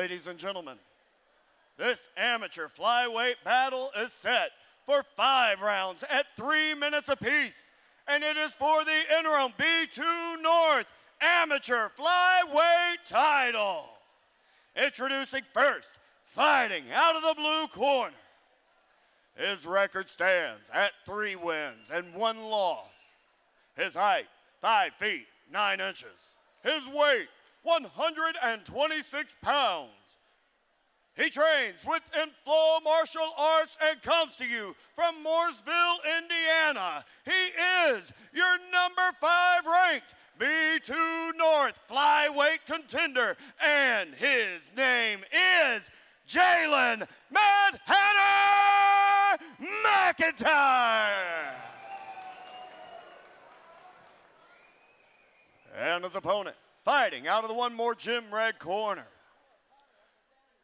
Ladies and gentlemen, this amateur flyweight battle is set for five rounds at three minutes apiece, and it is for the interim B2 North amateur flyweight title. Introducing first, fighting out of the blue corner. His record stands at three wins and one loss. His height, five feet, nine inches. His weight, 126 pounds. He trains with Inflow Martial Arts and comes to you from Mooresville, Indiana. He is your number five ranked B2 North flyweight contender, and his name is Jalen Mad Hatter McIntyre. And his opponent, fighting out of the one more Gym Red corner.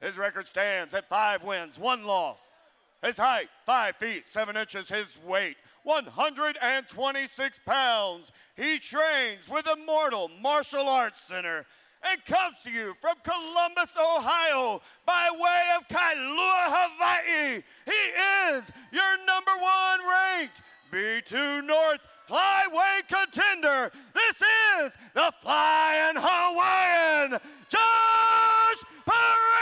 His record stands at five wins, one loss. His height, five feet, seven inches. His weight, 126 pounds. He trains with Immortal Martial Arts Center and comes to you from Columbus, Ohio, by way of Kailua, Hawaii. He is your number one ranked B2 North flyweight contender. This is the Flying Hawaiian, Josh Perreira.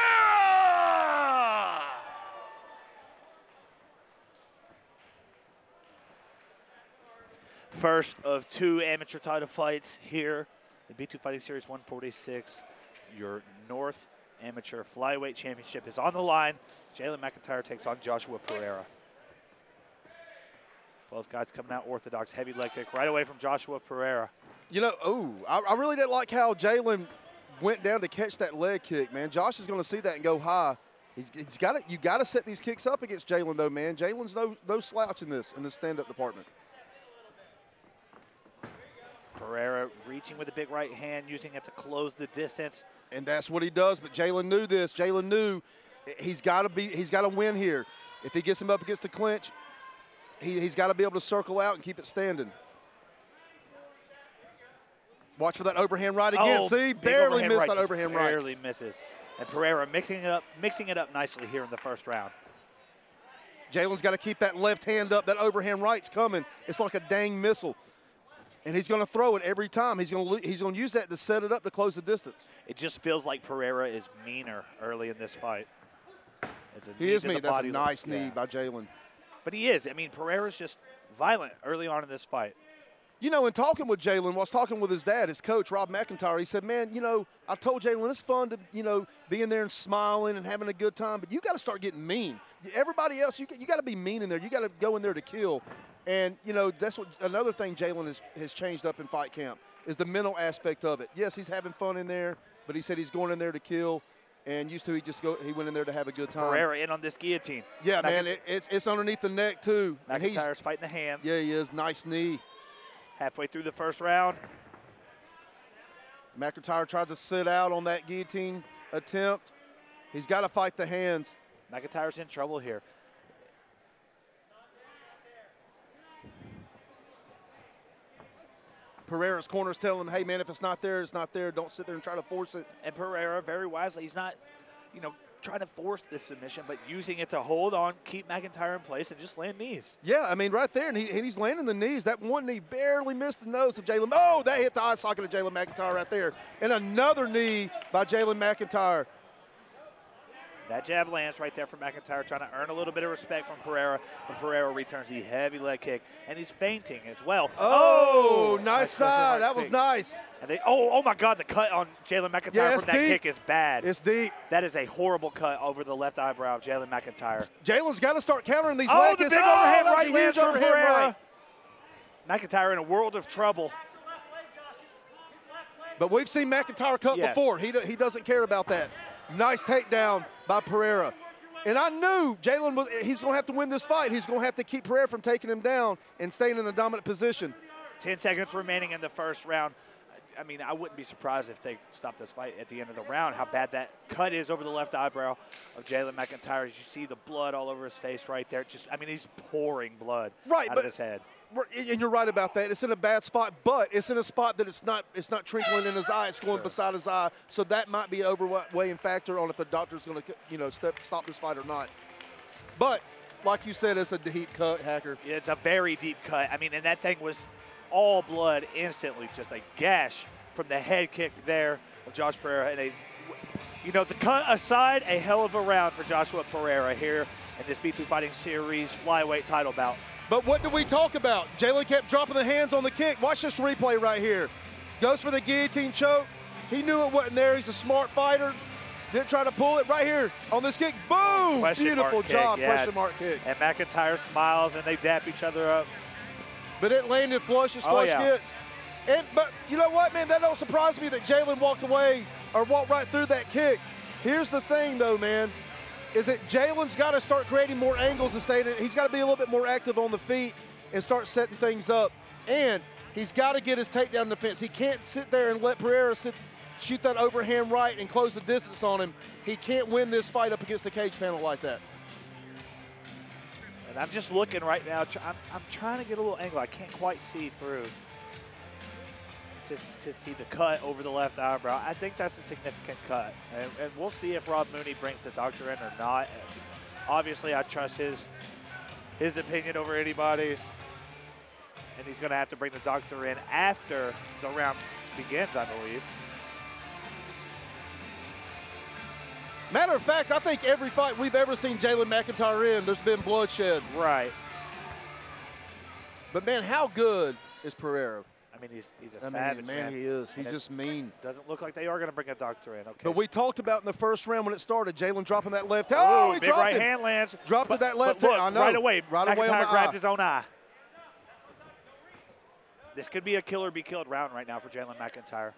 First of two amateur title fights here, the B2 Fighting Series 146. Your North Amateur Flyweight Championship is on the line. Jalen McIntyre takes on Joshua Perreira. Both guys coming out orthodox, heavy leg kick right away from Joshua Perreira. You know, ooh, I, I really didn't like how Jalen went down to catch that leg kick, man. Josh is going to see that and go high. He's, he's got it. you got to set these kicks up against Jalen, though, man. Jalen's no, no slouch in this, in the stand-up department. Perreira reaching with a big right hand, using it to close the distance. And that's what he does. But Jalen knew this. Jalen knew he's got to be, he's got to win here. If he gets him up against the clinch, he, he's got to be able to circle out and keep it standing. Watch for that overhand right again. Oh, See, barely missed right, that overhand right. Barely misses. And Perreira mixing it up, mixing it up nicely here in the first round. Jalen's got to keep that left hand up. That overhand right's coming. It's like a dang missile. And he's going to throw it every time. He's going to he's going to use that to set it up to close the distance. It just feels like Perreira is meaner early in this fight. As a He is to me. That's a body look- nice knee yeah. by Jalen. But he is. I mean, Perreira's just violent early on in this fight. You know, in talking with Jalen, while I was talking with his dad, his coach, Rob McIntyre. He said, Man, you know, I told Jalen it's fun to, you know, be in there and smiling and having a good time, but you got to start getting mean. Everybody else, you, you got to be mean in there. You got to go in there to kill. And, you know, that's what another thing Jalen has, has changed up in fight camp is the mental aspect of it. Yes, he's having fun in there, but he said he's going in there to kill. And used to, he just go, he went in there to have a good time. Perreira in on this guillotine. Yeah, Mc- man, it, it's, it's underneath the neck, too. And he's, McIntyre's fighting the hands. yeah, he is. Nice knee. Halfway through the first round. McIntyre tries to sit out on that guillotine attempt. He's got to fight the hands. McIntyre's in trouble here. Perreira's corner's telling him, hey, man, if it's not there, it's not there. Don't sit there and try to force it. And Perreira, very wisely, he's not, you know, trying to force this submission, but using it to hold on, keep McIntyre in place, and just land knees. Yeah, I mean, right there, and, he, and he's landing the knees. That one knee barely missed the nose of Jalen. Oh, that hit the eye socket of Jalen McIntyre right there. And another knee by Jalen McIntyre. That jab lands right there from McIntyre, trying to earn a little bit of respect from Perreira. But Perreira returns the heavy leg kick, and he's feinting as well. Oh, oh! nice push side. That was nice. And they, oh, oh my God, the cut on Jalen McIntyre Yeah, from that deep. kick is bad. It's deep. that is a horrible cut over the left eyebrow of Jalen McIntyre. Jalen's got to start countering these Oh, leg the kicks. big Oh, was right lands overhand Perreira. right. McIntyre in a world of trouble. But we've seen McIntyre cut Yes. before. He, he doesn't care about that. Nice takedown by Perreira. And I knew Jalen was he's going to have to win this fight. He's going to have to keep Perreira from taking him down and staying in a dominant position. 10 seconds remaining in the first round. I mean, I wouldn't be surprised if they stop this fight at the end of the round. How bad that cut is over the left eyebrow of Jalen McIntyre. As you see the blood all over his face right there. Just, I mean, he's pouring blood Right, out of his head. And you're right about that. It's in a bad spot, but it's in a spot that it's not it's not trickling in his eye. It's going beside his eye. So that might be an overweighing factor on if the doctor's going to you know step, stop this fight or not. But like you said, it's a deep cut, hacker. Yeah, it's a very deep cut. I mean, and that thing was all blood instantly, just a gash from the head kick there of Josh Perreira. And a, you know, the cut aside, a hell of a round for Joshua Perreira here in this B2 Fighting Series flyweight title bout. But what did we talk about? Jalen kept dropping the hands on the kick. Watch this replay right here. Goes for the guillotine choke. He knew it wasn't there. He's a smart fighter. Didn't try to pull it right here on this kick. Boom! Question Beautiful mark kick, job. yeah. Question mark kick. And McIntyre smiles and they dap each other up. But it landed flush as Oh, flush yeah. gets. And but you know what, man? That don't surprise me that Jalen walked away or walked right through that kick. Here's the thing, though, man, is that Jalen's got to start creating more angles and staying. He's got to be a little bit more active on the feet and start setting things up. And he's got to get his takedown defense. He can't sit there and let Perreira sit, shoot that overhand right and close the distance on him. He can't win this fight up against the cage panel like that. And I'm just looking right now. I'm, I'm trying to get a little angle. I can't quite see through to, to see the cut over the left eyebrow. I think that's a significant cut. And, and we'll see if Rob Mooney brings the doctor in or not. Obviously, I trust his his opinion over anybody's. And he's going to have to bring the doctor in after the round begins, I believe. Matter of fact, I think every fight we've ever seen Jalen McIntyre in, there's been bloodshed. Right. But man, how good is Perreira? I mean, he's, he's a I savage, mean, man, he is. He's And just mean. Doesn't look like they are going to bring a doctor in. Okay. But we talked about in the first round when it started, Jalen dropping that left. Oh, Oh, he big dropped right it. hand lands. Dropped but, that left but look, hand, I know. Right away, Right McIntyre away on the grabs eye. his own eye. This could be a kill or be killed round right now for Jalen McIntyre.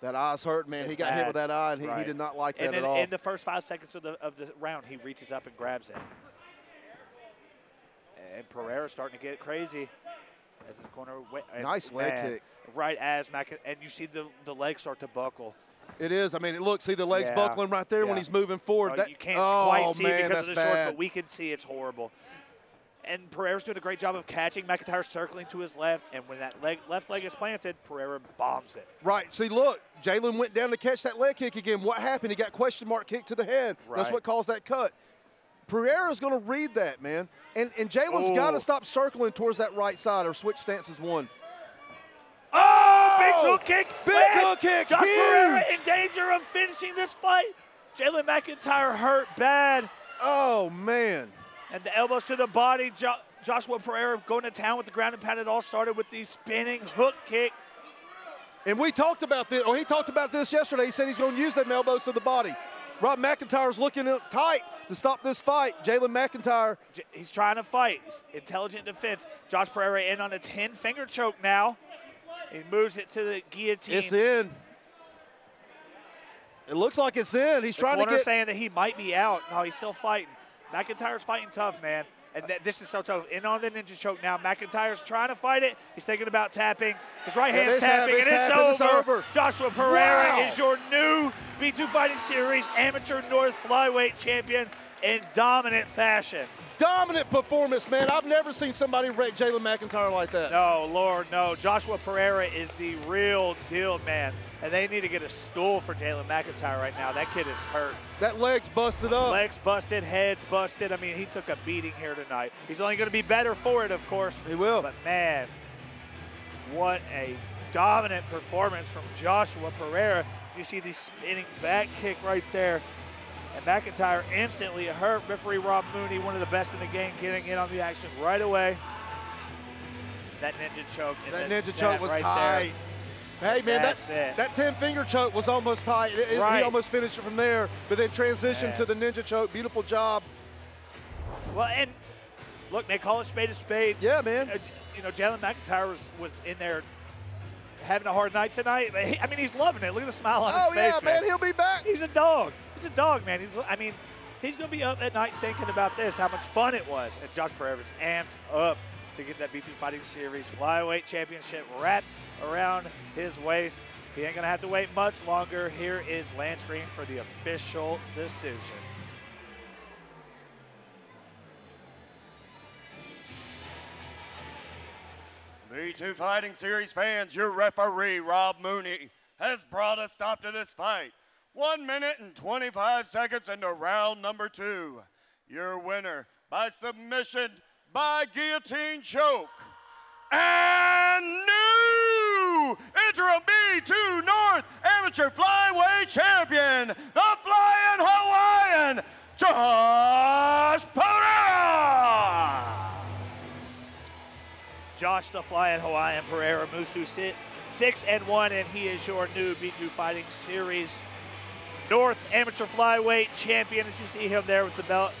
That eye's hurt, man. It's he got hit with that eye, and he, he did not like and that then at all. in the first five seconds of the, of the round, he reaches up and grabs it. And Perreira's starting to get crazy as his corner. Nice leg man, kick. Right as Mc, and you see the, the legs start to buckle. it is. I mean, it looks. See the legs Yeah. buckling right there when he's moving forward. Oh, that, you can't oh, quite see man, it because of the shorts, but we can see it's horrible. And Perreira's doing a great job of catching. McIntyre circling to his left, and when that leg, left leg is planted, Perreira bombs it. Right. See, look, Jalen went down to catch that leg kick again. What happened? He got question mark kick to the head. That's what caused that cut. Perreira's going to read that, man. And and Jalen's got to oh. stop circling towards that right side or switch stances one. Oh, oh! big hook kick! Big lands. hook kick, Josh Perreira in danger of finishing this fight. Jalen McIntyre hurt bad, Oh, man. and the elbows to the body. Jo- Joshua Perreira going to town with the ground and pound. It all started with the spinning hook kick. And we talked about this, or he talked about this yesterday. He said he's going to use them elbows to the body. Rob McIntyre's looking tight to stop this fight. Jalen McIntyre, He's trying to fight. He's intelligent defense. Josh Perreira in on a 10 finger choke now. He moves it to the guillotine. it's in. It looks like it's in. He's The trying to get. saying that he might be out. No, he's still fighting. McIntyre's fighting tough, man. And th- this is so tough. In on the ninja choke now. McIntyre's trying to fight it. He's thinking about tapping. His right hand's tapping, and it's tapping. It's over. over. Joshua Perreira Wow. is your new B2 Fighting Series Amateur North Flyweight Champion in dominant fashion. Dominant performance, man. I've never seen somebody wreck Jalen McIntyre like that. No, Lord, no. Joshua Perreira is the real deal, man. And they need to get a stool for Jalen McIntyre right now. That kid is hurt. That leg's busted up. Legs busted, heads busted. I mean, he took a beating here tonight. He's only going to be better for it, of course. He will. But man, what a dominant performance from Joshua Perreira. Did you see the spinning back kick right there? And McIntyre instantly hurt. Referee Rob Mooney, one of the best in the game, getting in on the action right away. That ninja choke. That ninja choke was right tight. Hey man, That's that it. that ten finger choke was almost tight. It- Right. He almost finished it from there, but then transitioned Man. to the ninja choke. Beautiful job. Well, and look, they call it spade a spade. Yeah, man. Uh, you know, Jalen McIntyre was, was in there having a hard night tonight. I mean, he's loving it. Look at the smile on Oh his yeah, face, man. He'll be back. He's a dog. He's a dog, man. He's, I mean, he's going to be up at night thinking about this, how much fun it was. And Josh Perreira's amped up to get that B2 Fighting Series Flyweight Championship wrapped around his waist. He ain't going to have to wait much longer. Here is Lance Green for the official decision. B2 Fighting Series fans, your referee, Rob Mooney, has brought a stop to this fight one minute and 25 seconds into round number two. Your winner by submission by guillotine choke. And new interim B2 North Amateur Flyweight Champion, the Flying Hawaiian, Josh Perreira! Josh the Flying Hawaiian Perreira moves to sit six and one, and he is your new B2 Fighting Series North Amateur Flyweight Champion. As you see him there with the belt.